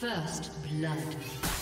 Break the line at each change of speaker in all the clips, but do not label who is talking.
First blood.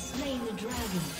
Slain the dragon.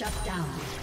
Shut down.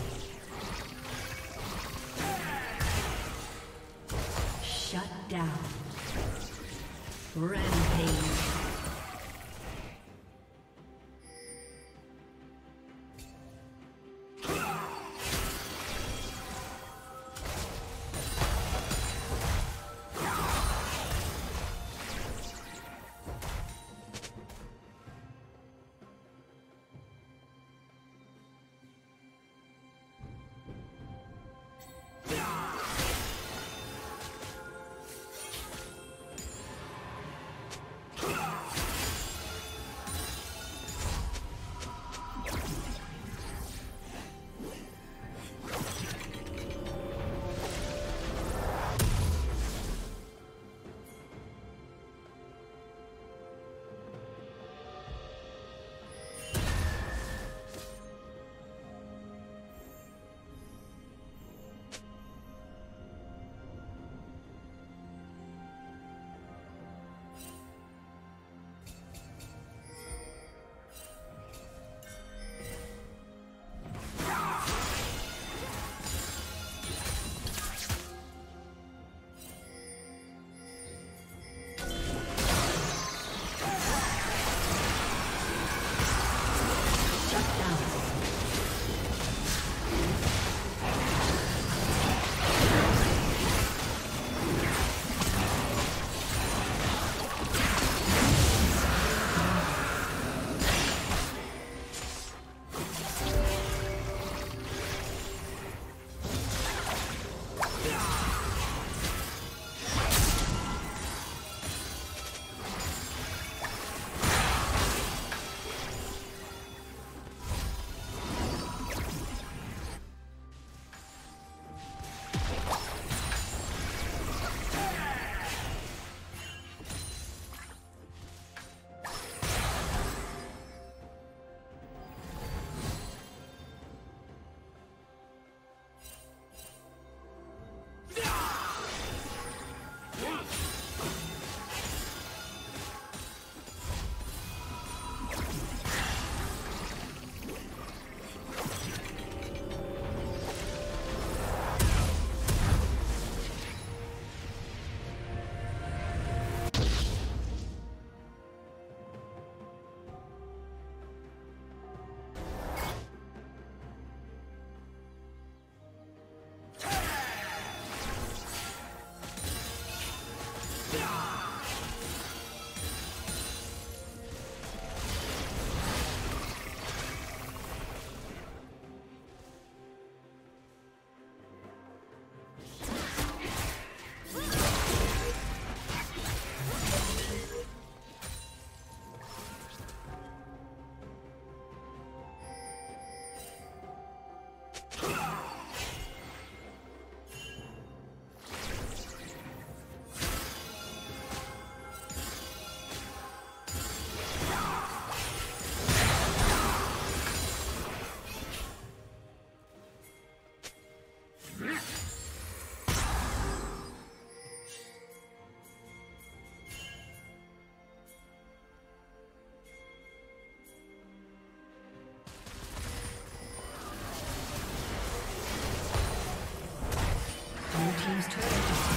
team's turret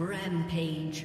Rampage.